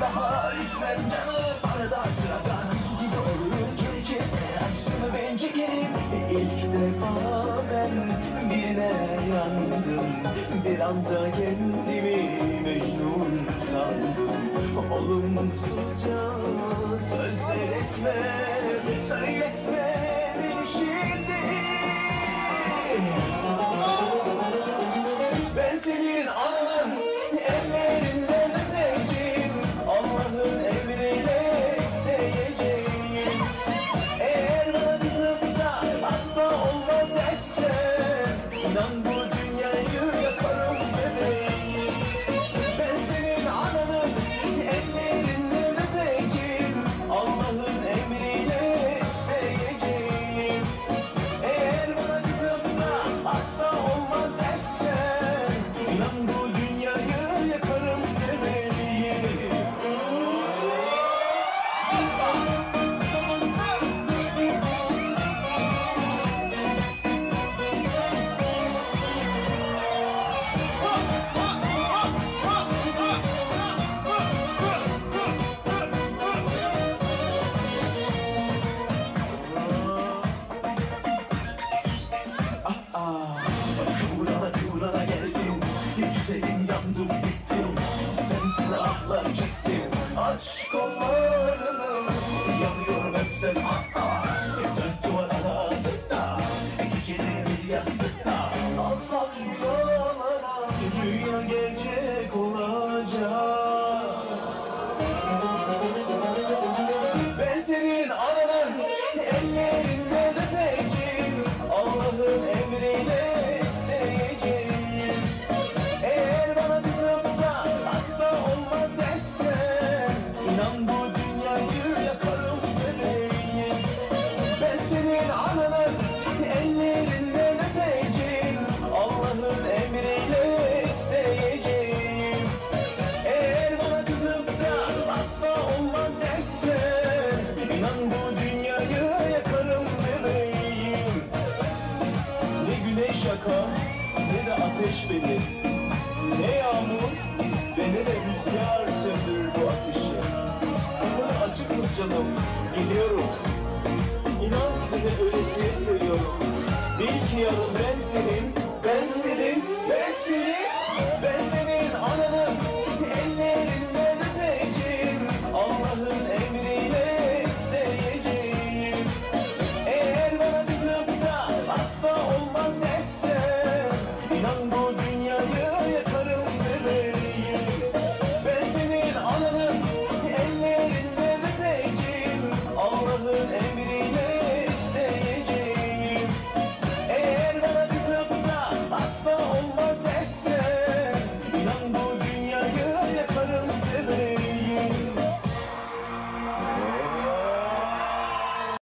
daha üzmekten Arada sırada üzgün olurum gerekirse Açtığımı ben çekerim İlk defa ben birine yandım Bir anda kendimi mecnun sandım Olumsuzca Rush. ne de ateş beni. Ne yağmur ve ne de rüzgar söndürür bu ateşi. Kapını açık tut canım, geliyorum. İnan seni ölesiye seviyorum. Bil ki yarın ben senin